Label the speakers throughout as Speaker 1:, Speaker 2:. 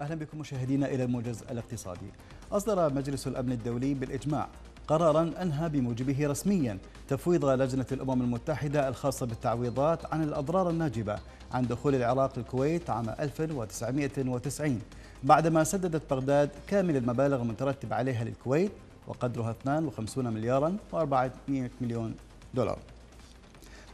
Speaker 1: أهلا بكم مشاهدينا إلى الموجز الاقتصادي. أصدر مجلس الأمن الدولي بالإجماع قرارا أنهى بموجبه رسميا تفويض لجنة الأمم المتحدة الخاصة بالتعويضات عن الأضرار الناجبة عن دخول العراق الكويت عام 1990 بعدما سددت بغداد كامل المبالغ المترتب عليها للكويت وقدرها 52 مليارا و400 مليون دولار.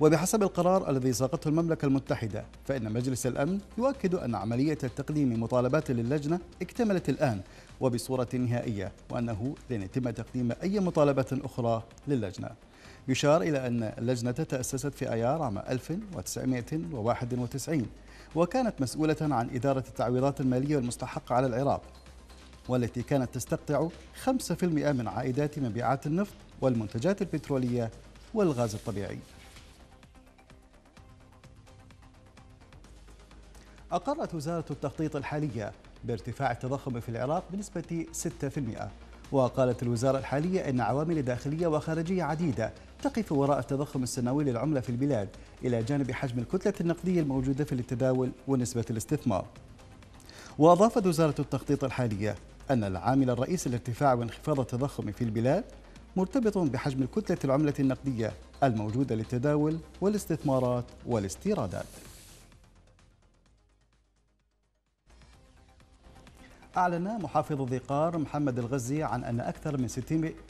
Speaker 1: وبحسب القرار الذي ساقته المملكة المتحدة فإن مجلس الأمن يؤكد أن عملية تقديم مطالبات للجنة اكتملت الآن وبصورة نهائية وأنه لن يتم تقديم أي مطالبة أخرى للجنة. يشار إلى أن اللجنة تأسست في أيار عام 1991 وكانت مسؤولة عن إدارة التعويضات المالية المستحقة على العراق والتي كانت تستقطع 5% من عائدات مبيعات النفط والمنتجات البترولية والغاز الطبيعي. أقرت وزارة التخطيط الحالية بارتفاع التضخم في العراق بنسبة 6% وقالت الوزارة الحالية أن عوامل داخلية وخارجية عديدة تقف وراء التضخم السنوي للعملة في البلاد إلى جانب حجم الكتلة النقدية الموجودة في التداول ونسبة الاستثمار. وأضافت وزارة التخطيط الحالية أن العامل الرئيسي لارتفاع وانخفاض التضخم في البلاد مرتبط بحجم الكتلة العملة النقدية الموجودة للتداول والاستثمارات والاستيرادات. أعلن محافظ ذي قار محمد الغزي عن أن أكثر من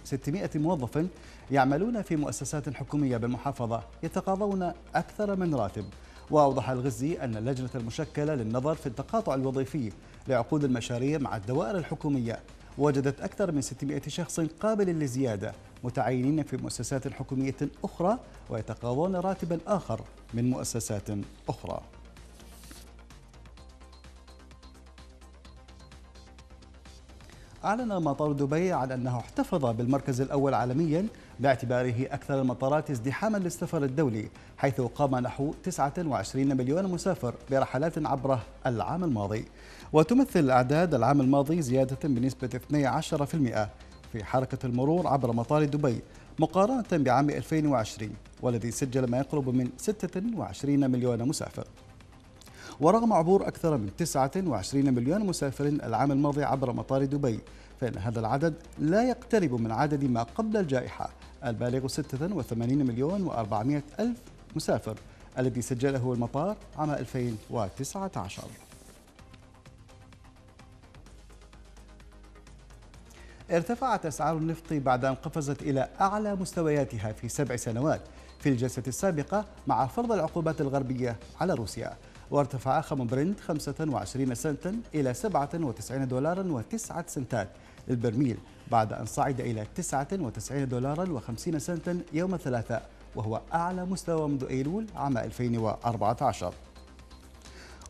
Speaker 1: 600 موظف يعملون في مؤسسات حكومية بالمحافظة يتقاضون أكثر من راتب. وأوضح الغزي أن اللجنة المشكلة للنظر في التقاطع الوظيفي لعقود المشاريع مع الدوائر الحكومية. وجدت أكثر من 600 شخص قابل للزيادة متعينين في مؤسسات حكومية أخرى ويتقاضون راتبا آخر من مؤسسات أخرى. أعلن مطار دبي عن أنه احتفظ بالمركز الأول عالميا باعتباره أكثر المطارات ازدحاما للسفر الدولي حيث قام نحو 29 مليون مسافر برحلات عبره العام الماضي. وتمثل أعداد العام الماضي زيادة بنسبة 12% في حركة المرور عبر مطار دبي مقارنة بعام 2020 والذي سجل ما يقرب من 26 مليون مسافر. ورغم عبور أكثر من 29 مليون مسافر العام الماضي عبر مطار دبي فإن هذا العدد لا يقترب من عدد ما قبل الجائحة البالغ 86 مليون و400 ألف مسافر الذي سجله المطار عام 2019 ارتفعت أسعار النفط بعد أن قفزت إلى أعلى مستوياتها في سبع سنوات في الجلسة السابقة مع فرض العقوبات الغربية على روسيا. وارتفع خم برنت 25 سنتا إلى 97 دولارا و9 سنتات. للبرميل بعد أن صعد إلى 99 دولارا و50 سنتا يوم الثلاثاء وهو أعلى مستوى منذ أيلول عام 2014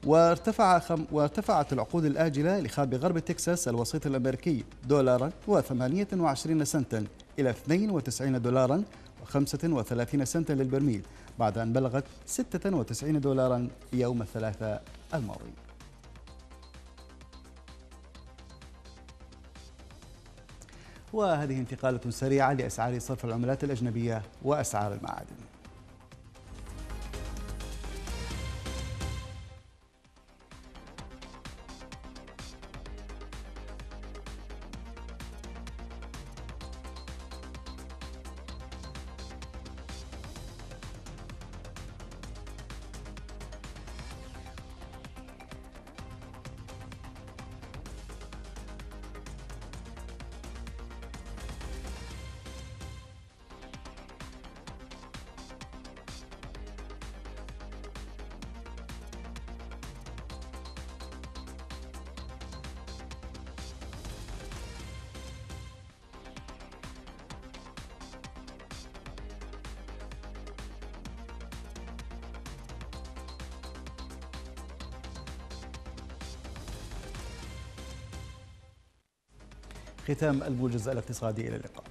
Speaker 1: وارتفع خم وارتفعت العقود الآجلة لخاب غرب تكساس الوسيط الأمريكي دولارا و28 سنتا إلى 92 دولارا و35 سنتا للبرميل بعد أن بلغت 96 دولارا يوم الثلاثاء الماضي. وهذه انتقالة سريعة لأسعار صرف العملات الأجنبية وأسعار المعادن. ختام الموجز الاقتصادي إلى اللقاء.